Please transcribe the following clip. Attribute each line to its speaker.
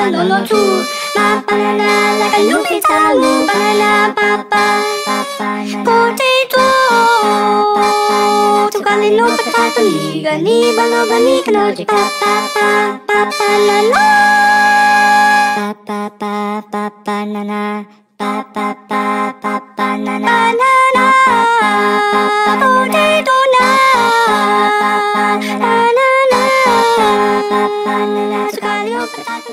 Speaker 1: panolotu Mapanana like a lupita mu Banana papa Potato Tukali no potato ni Gani balo bani kanoji Papa papa la la Papa papa nana Papa papa nana Banana Potato na Banana Sekali no potato